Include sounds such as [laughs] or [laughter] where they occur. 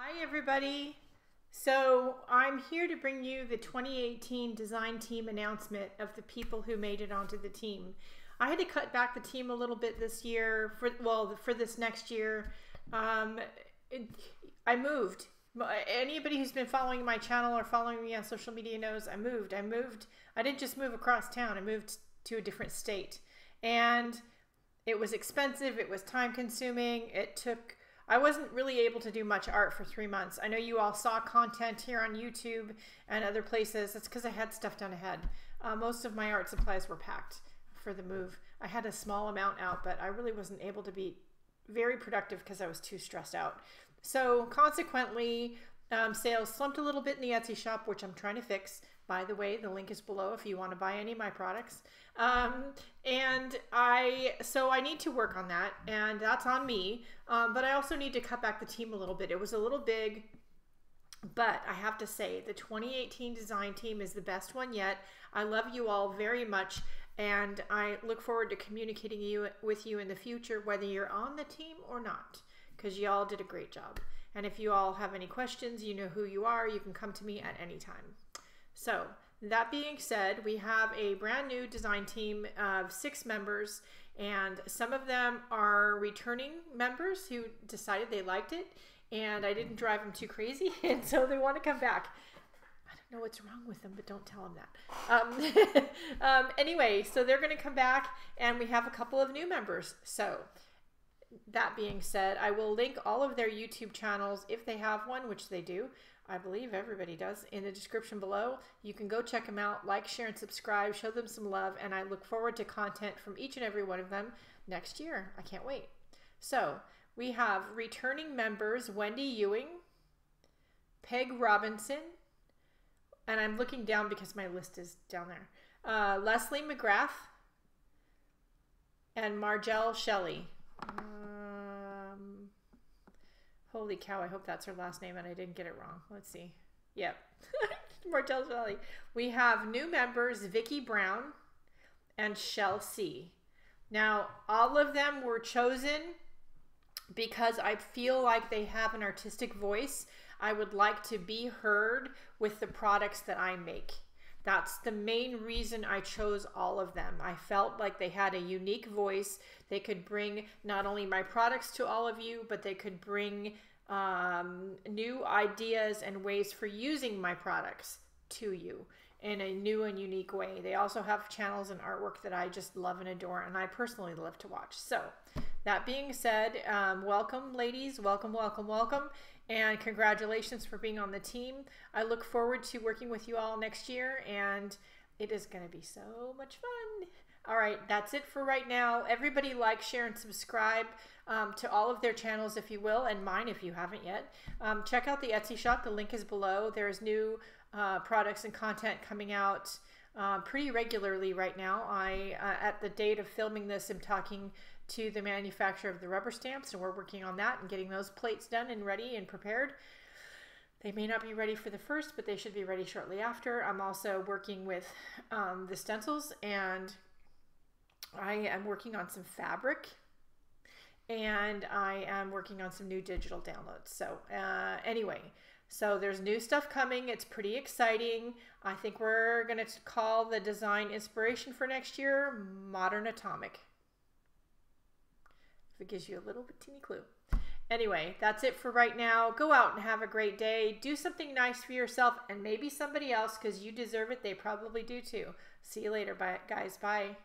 Hi, everybody. So I'm here to bring you the 2018 design team announcement of the people who made it onto the team. I had to cut back the team a little bit this year for well for this next year. Um, it, I moved. Anybody who's been following my channel or following me on social media knows I moved. I moved. I didn't just move across town. I moved to a different state, and it was expensive. It was time consuming. It took I wasn't really able to do much art for three months. I know you all saw content here on YouTube and other places. That's because I had stuff done ahead. Uh, most of my art supplies were packed for the move. I had a small amount out, but I really wasn't able to be very productive because I was too stressed out. So consequently, um, sales slumped a little bit in the Etsy shop, which I'm trying to fix. By the way, the link is below if you want to buy any of my products. Um, and I, so I need to work on that, and that's on me. Um, but I also need to cut back the team a little bit. It was a little big, but I have to say, the 2018 design team is the best one yet. I love you all very much, and I look forward to communicating you with you in the future, whether you're on the team or not, because you all did a great job. And if you all have any questions, you know who you are. You can come to me at any time. So that being said, we have a brand new design team of six members, and some of them are returning members who decided they liked it, and I didn't drive them too crazy, [laughs] and so they want to come back. I don't know what's wrong with them, but don't tell them that. Um, [laughs] um, anyway, so they're going to come back, and we have a couple of new members. So that being said, I will link all of their YouTube channels if they have one, which they do. I believe everybody does, in the description below. You can go check them out, like, share, and subscribe, show them some love, and I look forward to content from each and every one of them next year. I can't wait. So, we have returning members Wendy Ewing, Peg Robinson, and I'm looking down because my list is down there. Uh, Leslie McGrath and Margel Shelley. Um, holy cow, I hope that's her last name and I didn't get it wrong. Let's see. Yep. [laughs] Martell Valley. We have new members Vickie Brown and Shel C. Now, all of them were chosen because I feel like they have an artistic voice. I would like to be heard with the products that I make. That's the main reason I chose all of them. I felt like they had a unique voice. They could bring not only my products to all of you, but they could bring um, new ideas and ways for using my products to you in a new and unique way. They also have channels and artwork that I just love and adore, and I personally love to watch. So, that being said, um, welcome, ladies. Welcome, welcome, welcome. And congratulations for being on the team. I look forward to working with you all next year, and it is going to be so much fun. All right, that's it for right now. Everybody like, share, and subscribe um, to all of their channels if you will, and mine if you haven't yet. Um, check out the Etsy shop. The link is below. There's new uh, products and content coming out uh, pretty regularly right now. I, uh, at the date of filming this, am talking to the manufacturer of the rubber stamps, and we're working on that and getting those plates done and ready and prepared. They may not be ready for the first, but they should be ready shortly after. I'm also working with um, the stencils and I am working on some fabric and I am working on some new digital downloads. So, uh, anyway, so there's new stuff coming. It's pretty exciting. I think we're going to call the design inspiration for next year Modern Atomic. If it gives you a little bit teeny clue. Anyway, that's it for right now. Go out and have a great day. Do something nice for yourself and maybe somebody else because you deserve it. They probably do too. See you later, bye, guys. Bye.